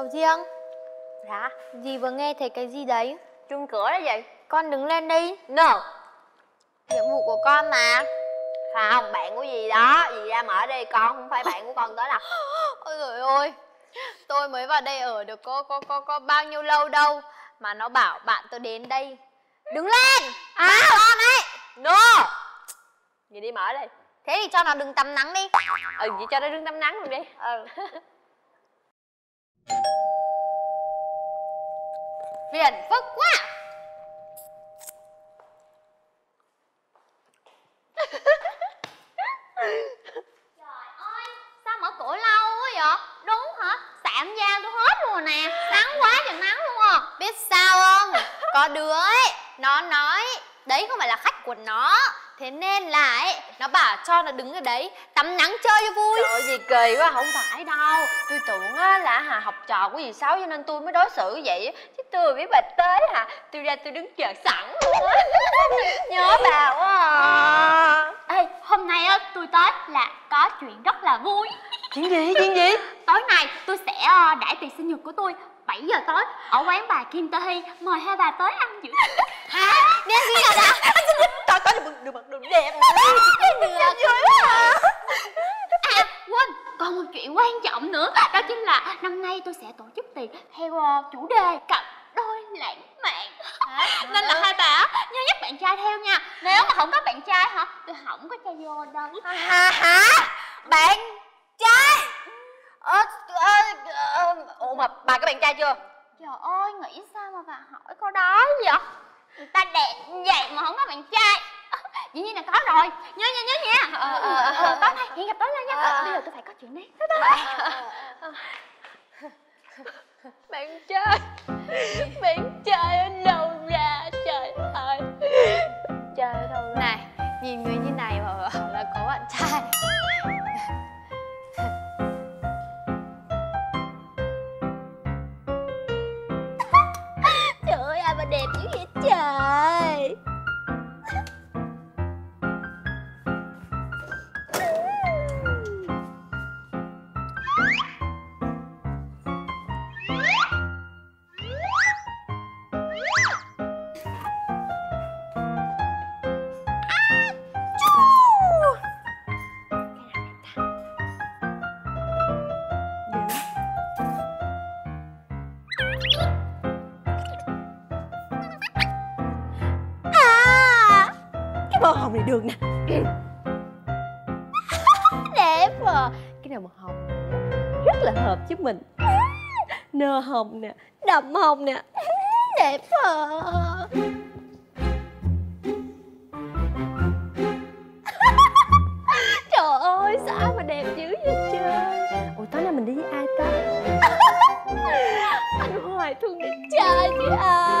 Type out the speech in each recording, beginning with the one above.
Sầu riêng. Dạ. Dì vừa nghe thấy cái gì đấy? Chuông cửa đó gì Con đứng lên đi. No. Nhiệm vụ của con mà. Không bạn của dì đó. Dì ra mở đi con không phải bạn của con tới đâu. Ôi dồi ôi Tôi mới vào đây ở được có có có có bao nhiêu lâu đâu Mà nó bảo bạn tôi đến đây. Đứng lên! À. Con ấy! No. Dì đi mở đi. Thế thì cho nó đừng tắm nắng đi. Ừ dì cho nó đứng tắm nắng luôn đi. Ừ Phiền phức quá trời ơi, Sao mở cửa lâu quá vậy? Đúng hả? Sạm da tôi hết rồi nè Nắng quá trời nắng luôn à Biết sao không Có đứa ấy, Nó nói, Đấy không phải là khách của nó. Thế nên là ấy Nó bảo cho nó đứng ở đấy Tắm nắng chơi cho vui. Trời ơi gì kỳ quá không phải đâu. Tôi tưởng á là hà học trò của dì Sáu cho nên tôi mới đối xử vậy. Chứ tôi biết bà tới hả Tôi ra tôi đứng chờ sẵn luôn á. Nhớ bà quá à. Ê, hôm nay á, tôi tới là có chuyện rất là vui. Chuyện gì chuyện gì? Tối nay tôi sẽ ờ, đãi tiệc sinh nhật của tôi 7 giờ tối ở quán bà Kim Tơ Hy mời hai bà tới ăn dự Hả? Đi ăn gì nào đã? Trời có được được được đẹp Được À quên còn một chuyện quan trọng nữa Đó chính là năm nay tôi sẽ tổ chức tiệc theo ờ, chủ đề cặp đôi lãng mạn. Nên là hai bà á, nhớ dắt bạn trai theo nha. Nếu mà không có bạn trai hả tôi không có cho vô đâu. Hả hả? Bạn trai Ờ, ờ, ờ, Ủa mà bà có bạn trai chưa? Trời ơi nghĩ sao mà bà hỏi câu đó vậy? Người ta đẹp như vậy mà không có bạn trai. Dĩ nhiên là có rồi. Nhớ nha nhớ nha. Ờ, ờ, Ờ, Tối nay hẹn gặp tối nay nha. Ờ. Bây giờ tôi phải có chuyện đây Bye bye. Bạn trai. Bạn trai ở đâu ra trời ơi? Bạn trai ở đâu ra Này, nhìn người như này mà bảo là có bạn trai hồng này được nè. Đẹp à. Cái nào màu hồng Rất là hợp với mình. Nơ hồng nè Đậm hồng nè. Đẹp à. Trời ơi sao mà đẹp dữ vậy trời. Ủa tối nay mình đi với ai ta? Anh Hoài thương đẹp trai chứ ai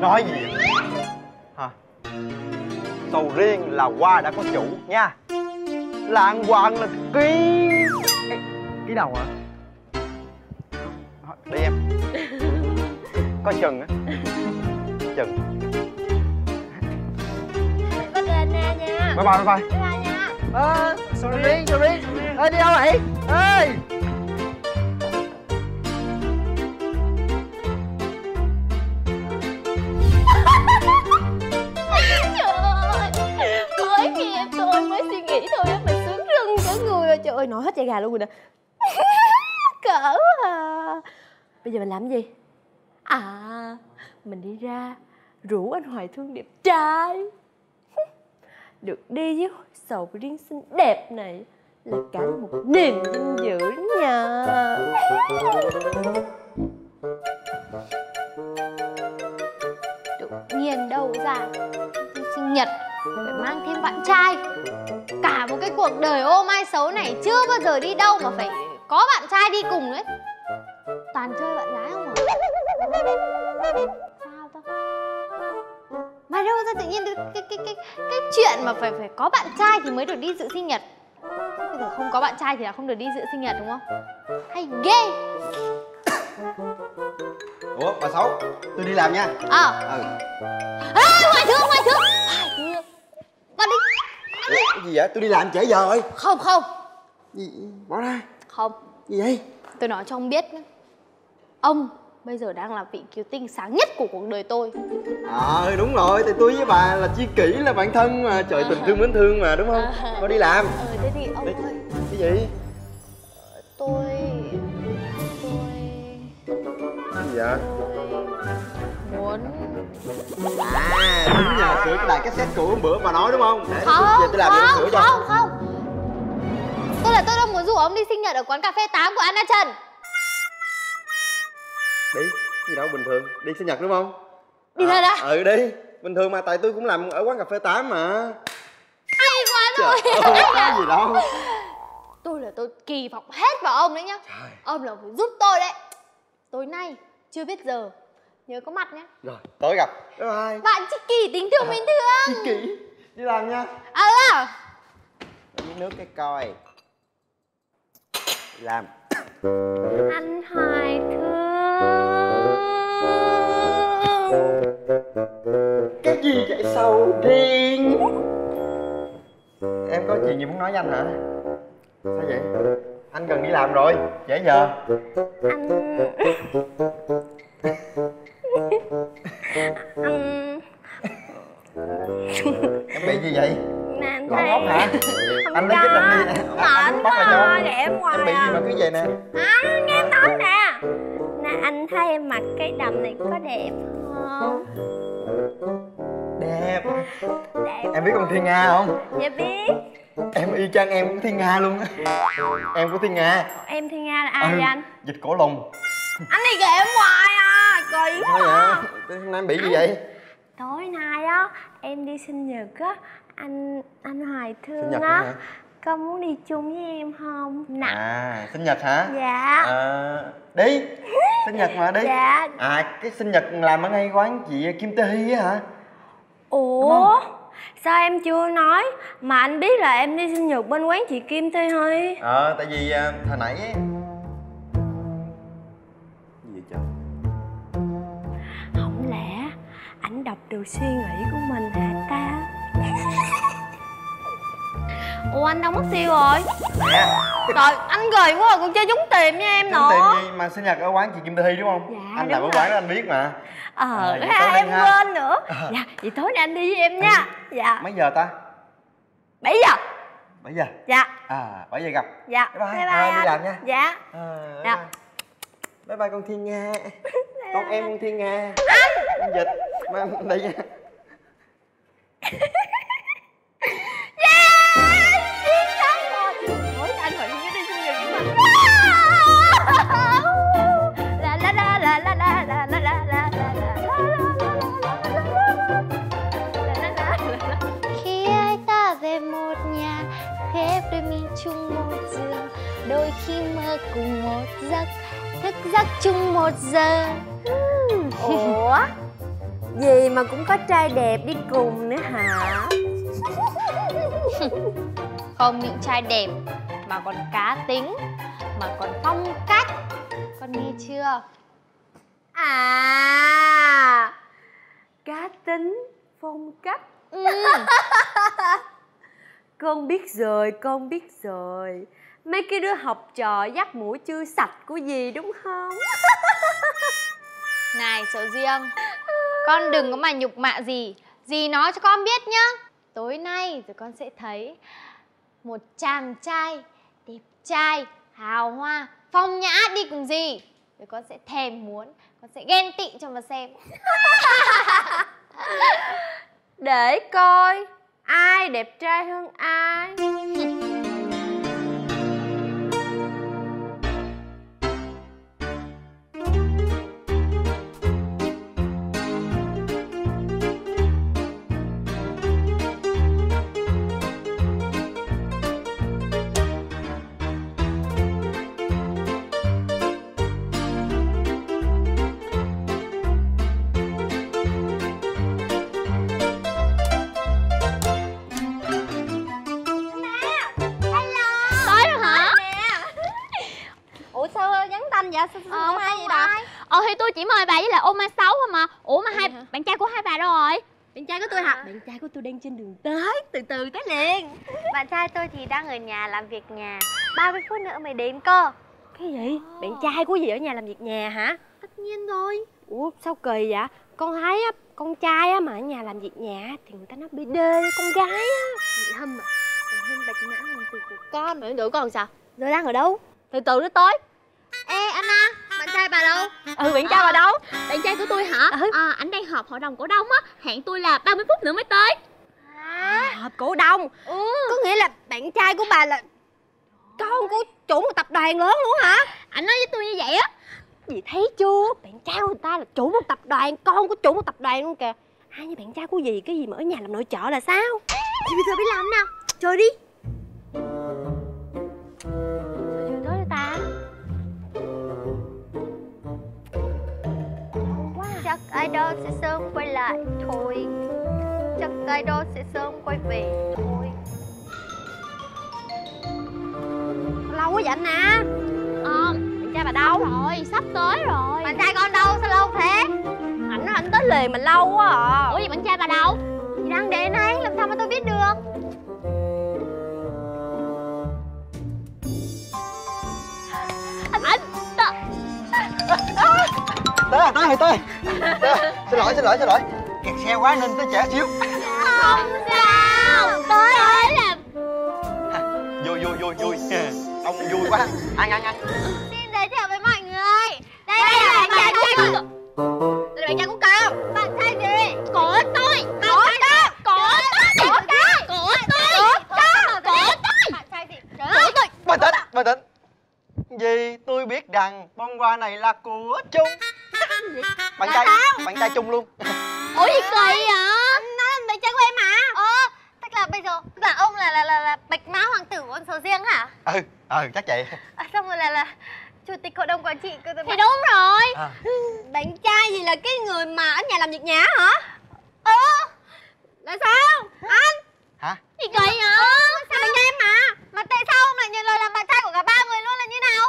nói gì? Vậy? hả? Sầu riêng là hoa đã có chủ nha. Lạng hoàng là ký. Ký đầu hả? Đi em. Có chừng á. Chừng. Có tên nè nha. Bye bye bye bye. Nha ơ sầu riêng sầu riêng ơi đi đâu vậy? Ơi da gà luôn rồi nè. Cỡ à. Bây giờ mình làm gì? À Mình đi ra Rủ anh Hoài Thương đẹp trai. Được đi với sầu riêng xinh đẹp này Là cả một niềm vinh dự nha. Tự nhiên đâu ra sinh nhật phải mang thêm bạn trai. Cả một cái cuộc đời ô mai xấu này chưa bao giờ đi đâu mà phải có bạn trai đi cùng đấy Toàn chơi bạn gái không à Sao ta? Mà đâu ra tự nhiên cái, cái, cái, cái, cái chuyện mà phải phải có bạn trai thì mới được đi dự sinh nhật. Bây giờ không có bạn trai thì là không được đi dự sinh nhật đúng không? Hay ghê. Ủa bà xấu tôi đi làm nha. Ờ. Ừ. À, Hoài thương, Hoài thương Hoài thương Con đi Ủa, cái gì vậy? Tôi đi làm trễ giờ rồi. Không, không. Gì bỏ ra. Không. Gì vậy? Tôi nói cho ông biết nhé Ông bây giờ đang là vị cứu tinh sáng nhất của cuộc đời tôi. Ờ đúng rồi. Thì tôi với bà là chi kỷ là bạn thân mà. Trời tình thương mến thương mà đúng không? Thôi đi làm. Ờ thế thì ông Đi. ơi. Cái gì? Tôi cái gì vậy? Tôi à đúng nhờ sửa cái đài cassette cũ hôm bữa bà nói đúng không? Để Không, tôi làm không, sửa cho. không, không. Tôi là tôi đang muốn rủ ông đi sinh nhật ở quán cà phê 8 của Anna Trần. Đi gì đâu bình thường. Đi sinh nhật đúng không? Đi thật à? ừ đi. Bình thường mà tại tôi cũng làm ở quán cà phê 8 mà. Hay quá rồi. trời có gì đâu. Tôi là tôi kỳ vọng hết vào ông đấy nhá. Trời. Ông là phải giúp tôi đấy. Tối nay chưa biết giờ Nhớ có mặt nhé rồi tối gặp. Bye bye. Bạn chị Kỳ tính thương mến thương. Chi kỷ đi làm nha. À à uống miếng nước cái coi. Đi làm. Anh Hoài Thương. Cái gì vậy? Sầu riêng. Em có chuyện gì muốn nói với anh hả? Sao vậy? Anh cần đi làm rồi trễ giờ. Anh em bị gì vậy? Nè anh thấy ốc hả? Anh lấy cái anh đi anh, anh bắt lại cho em hoài em bị gì à. mà cứ vậy nè. Anh nghe em nói nè. Nè anh thấy em mặc cái đầm này có đẹp không? đẹp. Đẹp em biết con thiên nga không? Dạ biết. Em y chang em của thiên nga luôn á. Em của thiên nga. Em Thiên Nga là ai vậy anh? dịch cổ lùng. Anh này ghệ em hoài à Kỳ quá vậy? hôm nay em bị gì vậy? Tối nay á Em đi sinh nhật á Anh anh Hoài sinh Thương á. hả? Có muốn đi chung với em không? Nè. À sinh nhật hả? Dạ. À, đi. Sinh nhật mà đi. Dạ. À cái sinh nhật làm ở ngay quán chị Kim Tê Hy á hả? Ủa? Sao em chưa nói? Mà anh biết là em đi sinh nhật bên quán chị Kim Tê Hy ờ tại vì à, hồi nãy ấy... đọc được suy nghĩ của mình hả ta? Ủa anh đâu mất tiêu rồi? Nè. Trời anh gầy quá rồi còn chơi trúng tìm với em Trúng nữa. tiền gì mà sinh nhật ở quán chị Kim Tê Hy đúng không? Dạ, anh làm ở quán đó anh biết mà. Ờ À, ha, em ha. quên nữa. Dạ vậy tối nay anh đi với em nha. Dạ. Mấy giờ ta? 7 giờ. 7 giờ? Dạ. À 7 giờ gặp. Dạ. Bye bye. bye bye Thôi, đi anh. làm nha. Dạ. À, bye Dạ. bye. bye con Thiên Nga. Con em con Thiên Nga. Con dịch Vâng, mà đây nha khi ai ta về một nhà khép đôi mi chung một giường đôi khi mơ cùng một giấc thức giấc chung một giờ. Ủa? Gì mà cũng có trai đẹp đi cùng nữa hả? Không những trai đẹp mà còn cá tính Mà còn phong cách. Con nghe chưa? à cá tính phong cách. Ừ. con biết rồi con biết rồi. Mấy cái đứa học trò dắt mũi chưa sạch của gì đúng không? Này sợ riêng Con đừng có mà nhục mạ gì. Dì nói cho con biết nhá. Tối nay rồi con sẽ thấy Một chàng trai Đẹp trai Hào hoa Phong nhã đi cùng dì. Rồi con sẽ thèm muốn Con sẽ ghen tị cho mà xem. Để coi ai đẹp trai hơn ai trai của tôi hả? Bạn trai của tôi đang trên đường tới từ từ tới liền. Bạn trai tôi thì đang ở nhà làm việc nhà. 30 phút nữa mới đến cơ. Cái gì? Bạn trai của gì ở nhà làm việc nhà hả? Tất nhiên rồi. Ủa sao kỳ vậy? Con thấy á con trai á mà ở nhà làm việc nhà thì người ta nói bd với con gái á. Chị Hâm à Hâm bạch mã hoàng tử của con mà đuổi con sao? Rồi đang ở đâu? Từ từ nó tới. Ê Anna Bạn trai bà đâu? ừ bạn trai bà đâu? Bạn trai của tôi hả? Ừ. À, ảnh đang họp hội đồng cổ đông á. Hẹn tôi là 30 phút nữa mới tới. Họp cổ đông. Ừ. Có nghĩa là bạn trai của bà là con của chủ một tập đoàn lớn luôn hả? Ảnh nói với tôi như vậy á. Dì thấy chưa? Bạn trai của người ta là chủ một tập đoàn Con của chủ một tập đoàn luôn kìa. Hai như bạn trai của gì? Cái gì mà ở nhà làm nội trợ là sao? Thì bây giờ biết làm nào. Chơi đi Đó sẽ sớm quay lại. Thôi. Chắc đó sẽ sớm quay về. Thôi. Lâu quá vậy anh nè Ờ Bạn trai bà đâu rồi? Sắp tới rồi. Bạn trai con đâu? Sao lâu thế? Ảnh nói ảnh tới liền mà lâu quá à. Ủa vậy bạn trai bà đâu? Thì đang đến đây làm sao mà tôi biết được? Ảnh ta... tới rồi tới rồi tới xin lỗi xin lỗi xin lỗi. Kẹt xe quá nên tới trễ xíu. Không sao. Tới tới là vui vui vui vui. Đông vui quá. Ăn ăn ăn. Xin giới thiệu với mọi người. Đây, Đây là bạn trai của tôi Đây là bạn trai của con Bạn trai gì? Của tôi. Của tôi. Của tôi. Của tôi. Của tôi. Của tôi. Bạn trai gì? Của tôi. Bình tĩnh bình tĩnh. Vì tôi biết rằng bông hoa này là của trung bạn trai bạn trai chung luôn. Ủa gì kỳ vậy? Nó là bạn trai của em mà. Ờ, tức là bây giờ là ông là là là, là bạch mã hoàng tử của con sầu riêng hả? ừ ừ chắc vậy. À, xong rồi là là chủ tịch hội đồng quản trị của Thì đúng rồi. À, Bạn trai gì là cái người mà ở nhà làm việc nhà hả? Ờ, Là sao? Anh. Hả? Gì kỳ vậy? Sao? Bạn trai em mà. Mà tại sao ông lại nhận lời làm bạn trai của cả ba người luôn là như nào?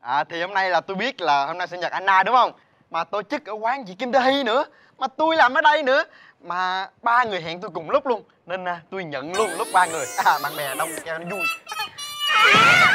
à thì hôm nay là tôi biết là hôm nay sinh nhật Anna đúng không mà tổ chức ở quán chị Kim Tahi nữa. Mà tôi làm ở đây nữa. Mà ba người hẹn tôi cùng lúc luôn. Nên à, tôi nhận luôn lúc ba người. À, bạn bè đông cho nó vui. À!